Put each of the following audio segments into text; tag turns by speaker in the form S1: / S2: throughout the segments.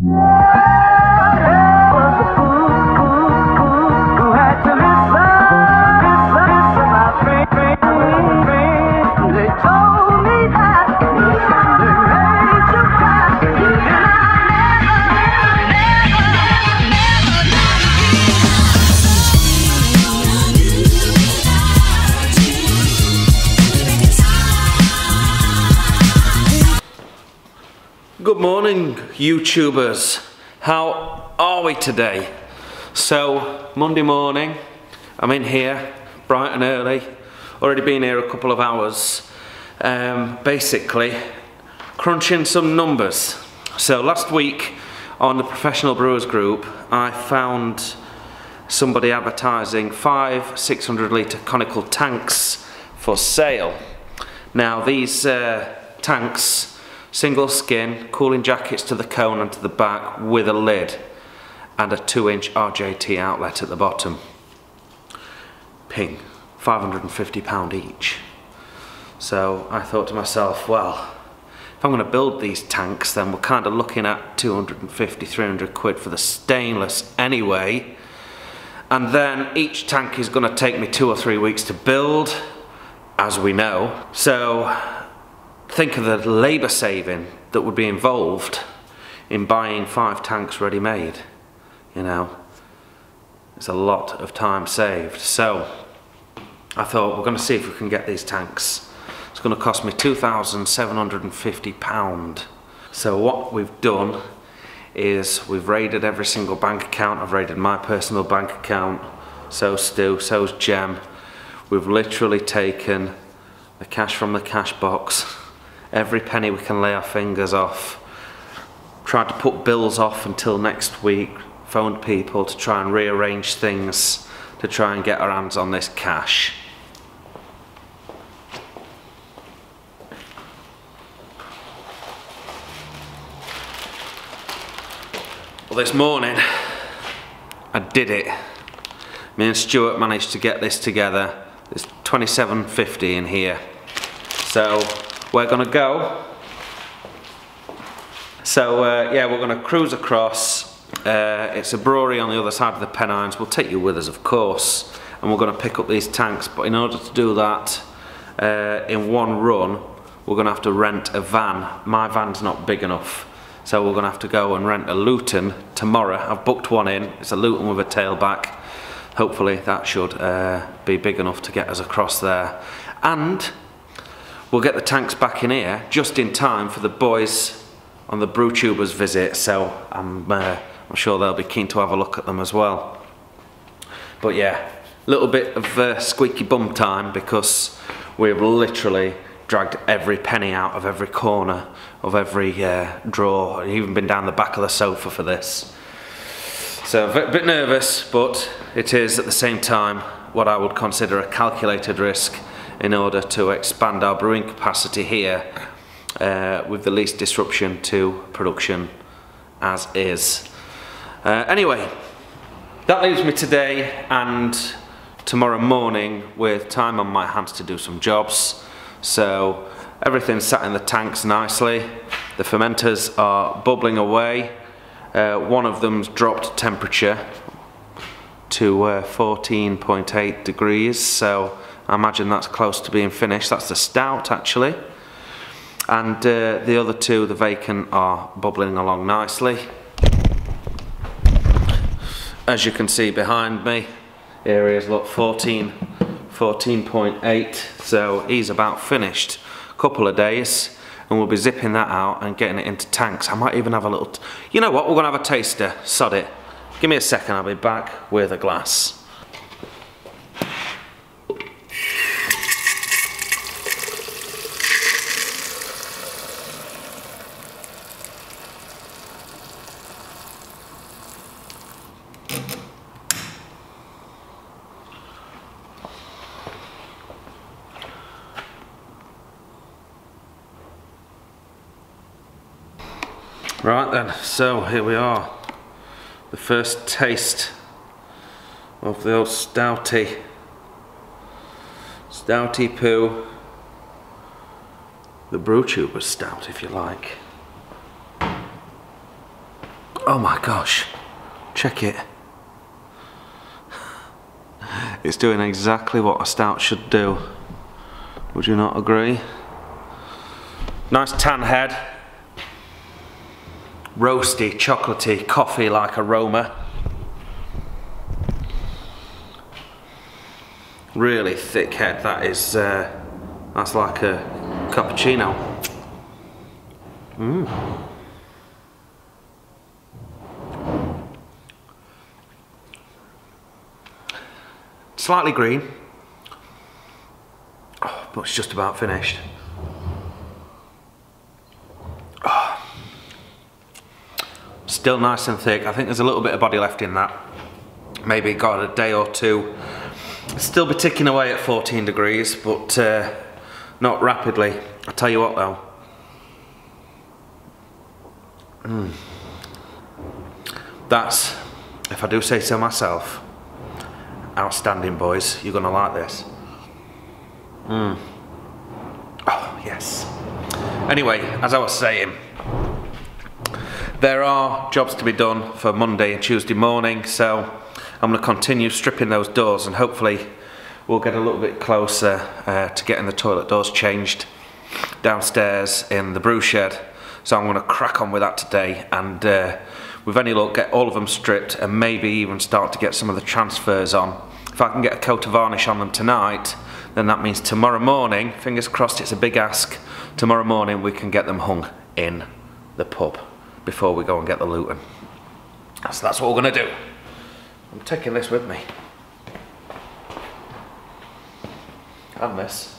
S1: Música Good morning, YouTubers. How are we today? So, Monday morning, I'm in here, bright and early. Already been here a couple of hours. Um, basically, crunching some numbers. So, last week on the Professional Brewers Group, I found somebody advertising five 600 litre conical tanks for sale. Now, these uh, tanks single skin, cooling jackets to the cone and to the back with a lid and a 2 inch RJT outlet at the bottom. Ping, £550 each. So I thought to myself, well, if I'm going to build these tanks then we're kind of looking at 250, 300 quid for the stainless anyway. And then each tank is going to take me two or three weeks to build, as we know. So think of the labour saving that would be involved in buying five tanks ready made. You know, it's a lot of time saved. So I thought we're going to see if we can get these tanks. It's going to cost me £2,750. So what we've done is we've raided every single bank account. I've raided my personal bank account. So Stu, so's Gem. We've literally taken the cash from the cash box every penny we can lay our fingers off. Tried to put bills off until next week, phoned people to try and rearrange things to try and get our hands on this cash. Well this morning I did it. Me and Stuart managed to get this together. There's 27.50 in here. So we're gonna go. So uh, yeah, we're gonna cruise across. Uh, it's a brewery on the other side of the Pennines. We'll take you with us, of course, and we're gonna pick up these tanks. But in order to do that uh, in one run, we're gonna have to rent a van. My van's not big enough. So we're gonna have to go and rent a Luton tomorrow. I've booked one in. It's a Luton with a tailback. Hopefully that should uh, be big enough to get us across there. And We'll get the tanks back in here just in time for the boys on the Brewtubers visit, so I'm, uh, I'm sure they'll be keen to have a look at them as well. But yeah, a little bit of uh, squeaky bum time because we've literally dragged every penny out of every corner of every uh, drawer, I've even been down the back of the sofa for this. So a bit nervous, but it is at the same time what I would consider a calculated risk in order to expand our brewing capacity here uh, with the least disruption to production as is. Uh, anyway, that leaves me today and tomorrow morning with time on my hands to do some jobs. So everything's sat in the tanks nicely. The fermenters are bubbling away. Uh, one of them's dropped temperature to 14.8 uh, degrees, so I imagine that's close to being finished. That's the stout actually. And uh, the other two, the vacant, are bubbling along nicely. As you can see behind me, here he is, look, 14, 14.8. So he's about finished. A couple of days and we'll be zipping that out and getting it into tanks. I might even have a little, you know what, we're gonna have a taster, sod it. Give me a second, I'll be back with a glass. Right then, so here we are. The first taste of the old stouty. Stouty poo. The Brewtubers stout if you like. Oh my gosh, check it. It's doing exactly what a stout should do. Would you not agree? Nice tan head. Roasty, chocolatey, coffee-like aroma. Really thick head, that is, uh, that's like a cappuccino. Mmm. Slightly green, oh, but it's just about finished. Still nice and thick. I think there's a little bit of body left in that. Maybe got a day or two. Still be ticking away at 14 degrees, but uh, not rapidly. I tell you what though. Mm. That's, if I do say so myself, outstanding boys. You're gonna like this. Mm. Oh, yes. Anyway, as I was saying, there are jobs to be done for Monday and Tuesday morning, so I'm gonna continue stripping those doors and hopefully we'll get a little bit closer uh, to getting the toilet doors changed downstairs in the brew shed. So I'm gonna crack on with that today and uh, with any luck get all of them stripped and maybe even start to get some of the transfers on if I can get a coat of varnish on them tonight, then that means tomorrow morning, fingers crossed it's a big ask, tomorrow morning we can get them hung in the pub before we go and get the Luton. So that's what we're gonna do. I'm taking this with me. And this.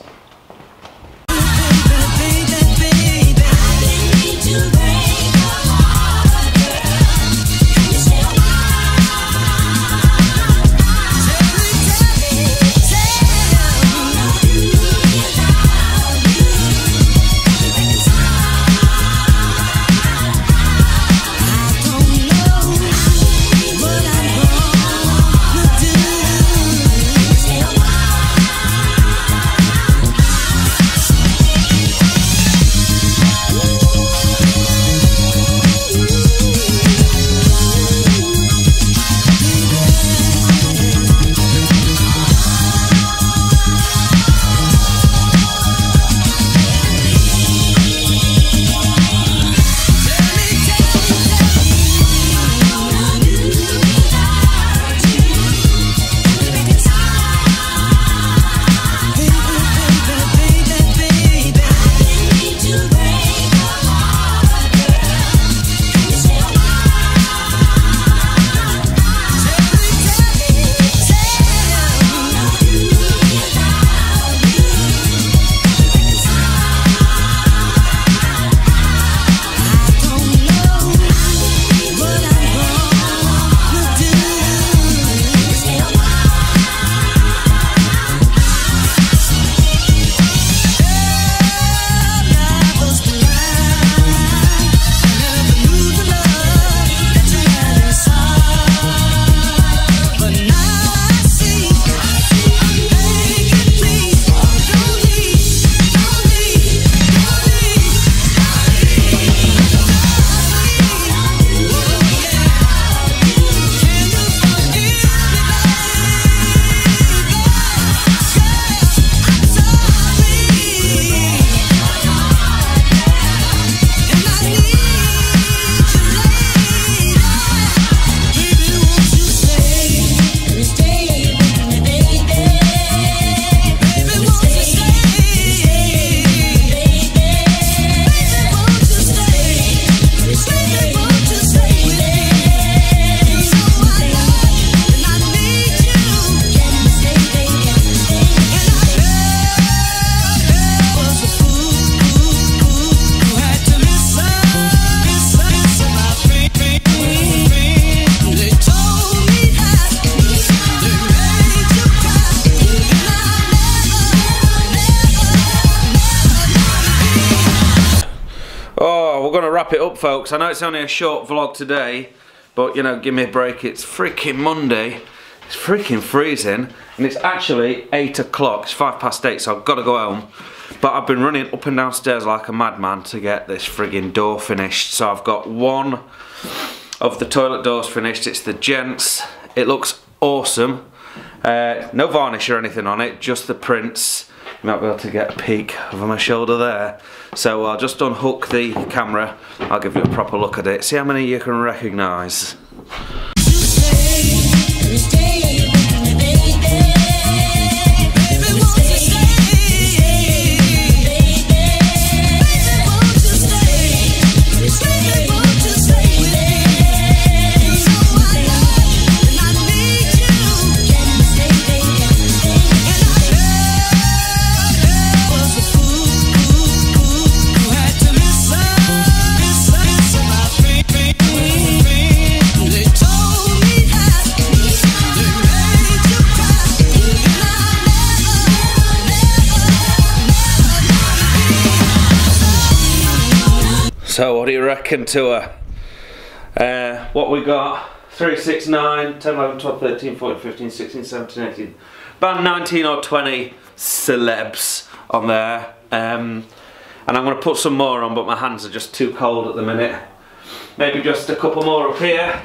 S1: Wrap it up folks. I know it's only a short vlog today, but you know, give me a break. It's freaking Monday. It's freaking freezing, and it's actually 8 o'clock. It's 5 past 8, so I've got to go home. But I've been running up and downstairs like a madman to get this frigging door finished. So I've got one of the toilet doors finished. It's the gents. It looks awesome. Uh, no varnish or anything on it, just the prints. You might be able to get a peek over my shoulder there. So I'll just unhook the camera. I'll give you a proper look at it. See how many you can recognise. You reckon to a uh, what we got? 3, 6, 9, 10, 11, 12, 13, 14, 15, 16, 17, 18 about 19 or 20 celebs on there. Um, and I'm going to put some more on but my hands are just too cold at the minute. Maybe just a couple more up here.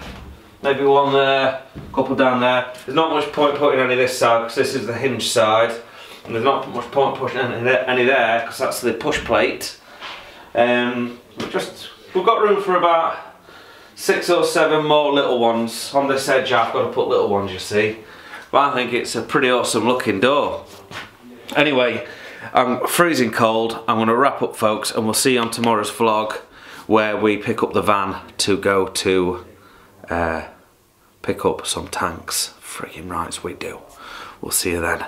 S1: Maybe one there, a couple down there. There's not much point putting any this side because this is the hinge side. And there's not much point pushing any there because that's the push plate. Um, just we've got room for about six or seven more little ones. On this edge I've got to put little ones you see. But I think it's a pretty awesome looking door. Anyway, I'm freezing cold. I'm going to wrap up folks and we'll see you on tomorrow's vlog where we pick up the van to go to uh, pick up some tanks. Freaking rights we do. We'll see you then.